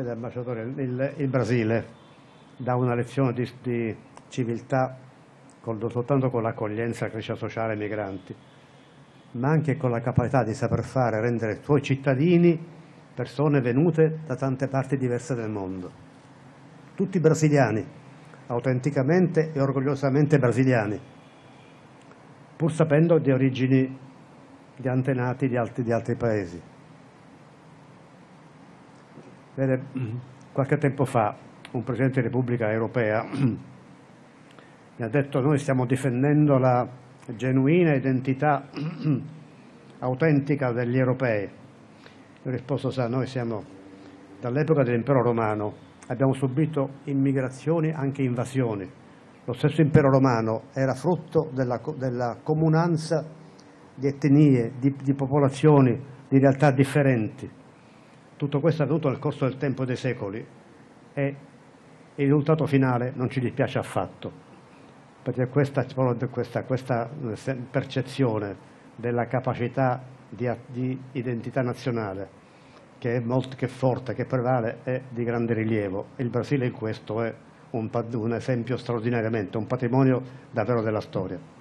ed ambasciatore, il, il, Brasile dà una lezione di, di civiltà non soltanto con l'accoglienza, la crescita sociale ai migranti, ma anche con la capacità di saper fare, rendere i suoi cittadini persone venute da tante parti diverse del mondo. Tutti brasiliani, autenticamente e orgogliosamente brasiliani, pur sapendo di origini di antenati di altri, di altri paesi. Vede, qualche tempo fa un Presidente della Repubblica Europea mi ha detto noi stiamo difendendo la genuina identità autentica degli europei. Io ho risposto, sa, noi siamo dall'epoca dell'impero romano, abbiamo subito immigrazioni, anche invasioni. Lo stesso impero romano era frutto della, della comunanza di etnie, di, di popolazioni, di realtà differenti. Tutto questo è avvenuto nel corso del tempo dei secoli e il risultato finale non ci dispiace affatto perché questa, questa, questa eh, percezione della capacità di, di, identità nazionale che è molto che forte, che prevale, è di grande rilievo. Il Brasile in questo è un, un esempio straordinariamente, un patrimonio davvero della storia.